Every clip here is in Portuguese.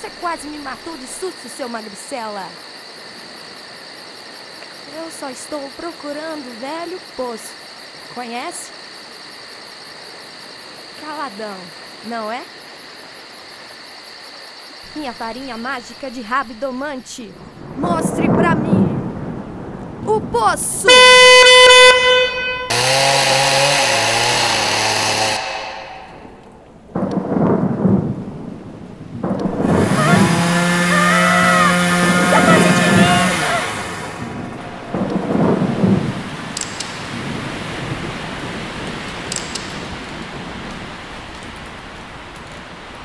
Você quase me matou de susto, seu magricela. Eu só estou procurando o velho poço. Conhece? Caladão, não é? Minha varinha mágica de rabdomante. Mostre pra mim o poço!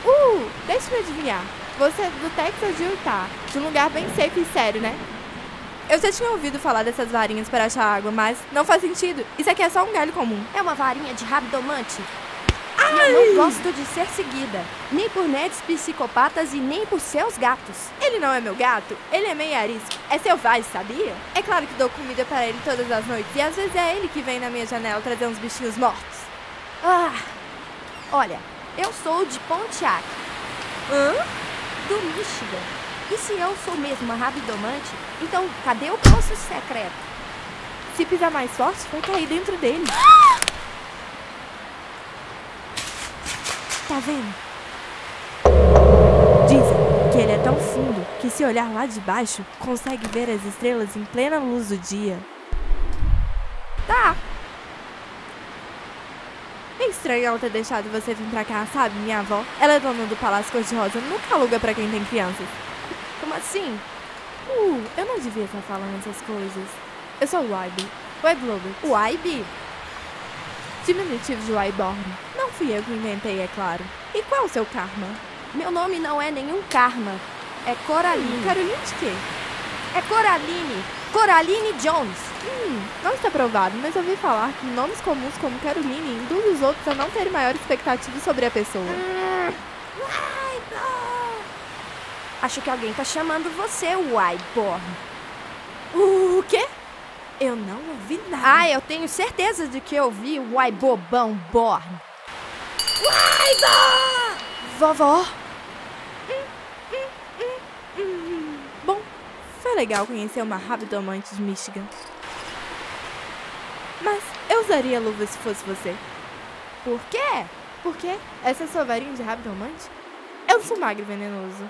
Uh, deixa eu adivinhar. Você é do Texas de Utah, de um lugar bem seco e sério, né? Eu já tinha ouvido falar dessas varinhas para achar água, mas não faz sentido. Isso aqui é só um galho comum. É uma varinha de rabdomante. E eu não gosto de ser seguida, nem por nerds psicopatas e nem por seus gatos. Ele não é meu gato, ele é meio arisco. É selvagem, sabia? É claro que dou comida para ele todas as noites e às vezes é ele que vem na minha janela trazer uns bichinhos mortos. Ah, olha, eu sou de Pontiac, Hã? do Michigan. E se eu sou mesmo uma rabdomante, então cadê o poço secreto? Se pisar mais forte, vai cair dentro dele. Tá vendo? Dizem que ele é tão fundo que se olhar lá de baixo, consegue ver as estrelas em plena luz do dia. Tá, estranho ela ter deixado você vir pra cá, sabe, minha avó? Ela é dona do Palácio Cor-de-Rosa, nunca aluga pra quem tem crianças. como assim? Uh, eu não devia estar falando essas coisas. Eu sou o Wybe. Wybe Lover. O Ivy? Diminutivo de Wyborn. Não fui eu que inventei, é claro. E qual é o seu karma? Meu nome não é nenhum karma. É Coraline. Caroline de quê? É Coraline. Coraline Jones. Hum, não está provado, mas ouvi falar que nomes comuns como Caroline induzem os outros a não terem maior expectativa sobre a pessoa. Acho que alguém tá chamando você, Wyborn. O quê? Eu não ouvi nada. Ah, eu tenho certeza de que eu vi o Wybobão Born. Vovó! Bom, foi legal conhecer uma rabdomante de Michigan. Mas eu usaria luva se fosse você. Por quê? Por quê? Essa é sua varinha de rabdomante? Eu sou magro e venenoso.